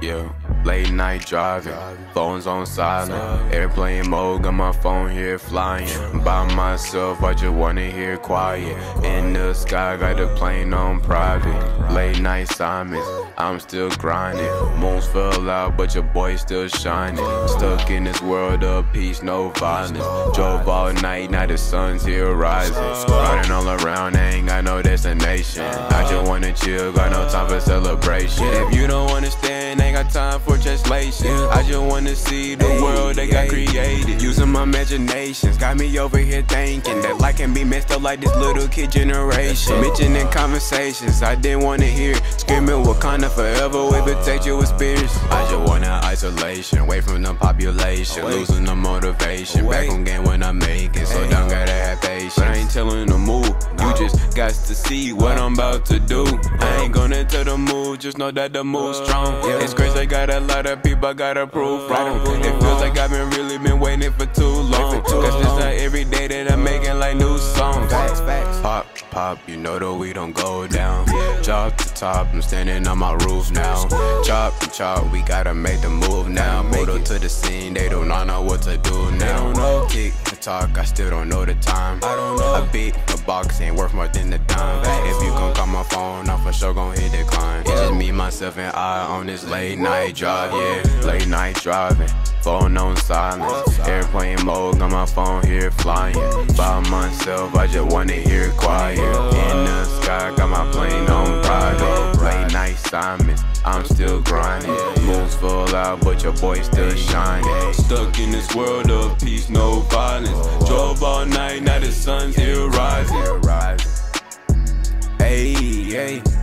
Yeah, late night driving, phones on silent, airplane mode, got my phone here flying. By myself, I just wanna hear quiet. In the sky, got the plane on private. Late night Simons, I'm still grinding. Moons fell out, but your boy still shining. Stuck in this world of peace, no violence. Drove all night, now the sun's here rising. Riding all around, ain't got no destination. I just wanna chill, got no time for celebration. If you don't time for translation. I just wanna see the world that got created. Using my imaginations, got me over here thinking that life can be messed up like this little kid generation. Mentioning conversations I didn't wanna hear. Screaming Wakanda forever, we protect your spirits. I just wanna isolation, away from the population. Losing the motivation, back on game when I make it. So don't gotta have patience. But I ain't telling the move, you just got to see what I'm about to do. I ain't gonna tell the move, just know that the move's uh, strong. It's crazy, I got a lot of people gotta prove wrong. It feels like I've been really been waiting for too long. Cause it's not every day that I'm making like new songs. Pop, pop, you know that we don't go down. Drop the top, I'm standing on my roof now. Chop chop, we gotta make the move now. Moto to the scene, they do not know what to do now. Kick the talk, I still don't know the time. I don't know. I beat a box, ain't worth more than the dime. If you gon' call my phone, I'm for sure gon' hit decline. Just me, myself, and I on this late night drive, yeah. Late night driving. Phone on silence, airplane mode, got my phone here flying. By myself, I just wanna hear quiet. In the sky, got my plane on private. Late night Simons, I'm still grinding. Moves full out, but your boy still shining. Stuck in this world of peace, no violence. Drove all night, now the sun's here rising. Hey, hey.